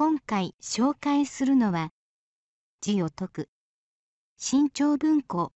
今回紹介するのは字を解く新潮文庫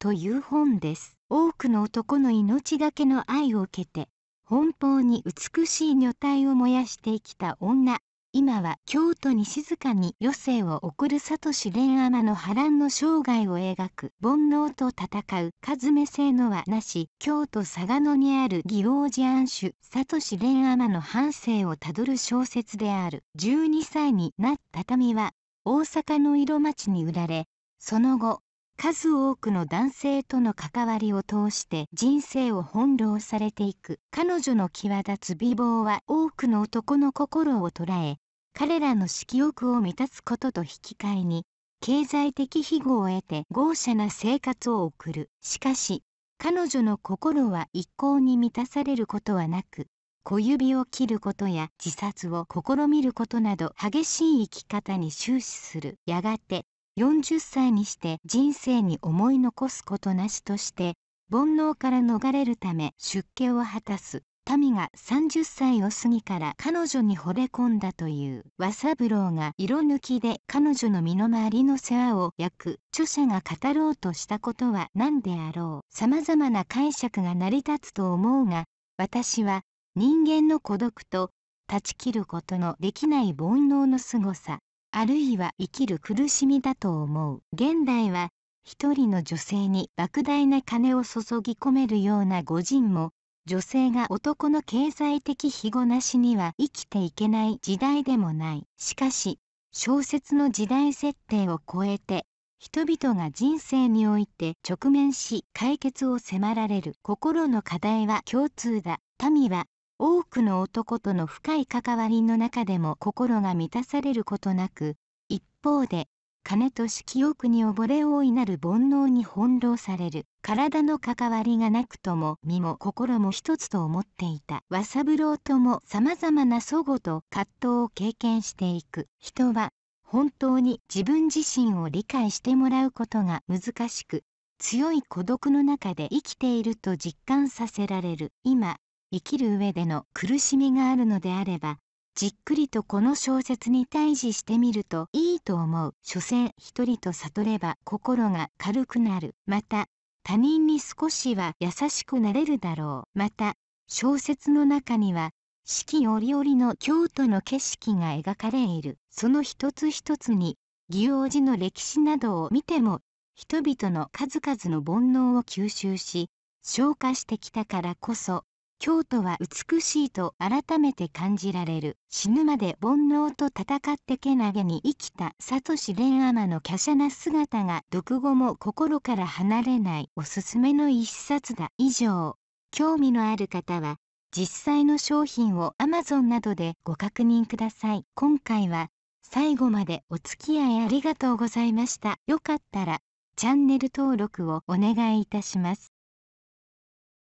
という本です。多くの男の命がけの愛を受けて奔放に美しい女体を燃やしてきた女。今は京都に静かに余生を送るサトシ蓮天の波乱の生涯を描く煩悩と戦う数目性のはなし京都嵯峨野にある祇王寺安守サトシ蓮天の半生をたどる小説である。12歳になった民は大阪の色町に売られその後数多くの男性との関わりを通して人生を翻弄されていく。彼女の際立つ美貌は多くの男の心を捉え彼らの色欲を満たすことと引き換えに経済的庇護を得て豪奢な生活を送る。しかし彼女の心は一向に満たされることはなく小指を切ることや自殺を試みることなど激しい生き方に終始する。やがて40歳にして人生に思い残すことなしとして煩悩から逃れるため出家を果たす。民が30歳を過ぎから彼女に惚れ込んだという。和三郎が色抜きで彼女の身の回りの世話を焼く。著者が語ろうとしたことは何であろう。様々な解釈が成り立つと思うが私は人間の孤独と断ち切ることのできない煩悩の凄さあるいは生きる苦しみだと思う。現代は一人の女性に莫大な金を注ぎ込めるような御人も女性が男の経済的庇護なしには生きていけない時代でもない。しかし小説の時代設定を超えて人々が人生において直面し解決を迫られる。心の課題は共通だ。民は多くの男との深い関わりの中でも心が満たされることなく一方で金と色欲に溺れ大いなる煩悩に翻弄される。体の関わりがなくとも身も心も一つと思っていた。和三郎とも様々な祖母と葛藤を経験していく。人は本当に自分自身を理解してもらうことが難しく強い孤独の中で生きていると実感させられる。今生きる上での苦しみがあるのであればじっくりとこの小説に対峙してみるといいと思う。所詮一人と悟れば心が軽くなる。また他人に少しは優しくなれるだろう。また小説の中には四季折々の京都の景色が描かれている。その一つ一つに祇王寺の歴史などを見ても人々の数々の煩悩を吸収し消化してきたからこそ京都は美しいと改めて感じられる。死ぬまで煩悩と戦ってけなげに生きたサトシ蓮天の華奢な姿が読後も心から離れない。おすすめの一冊だ。以上。興味のある方は実際の商品を Amazon などでご確認ください。今回は最後までお付き合いありがとうございました。よかったらチャンネル登録をお願いいたします。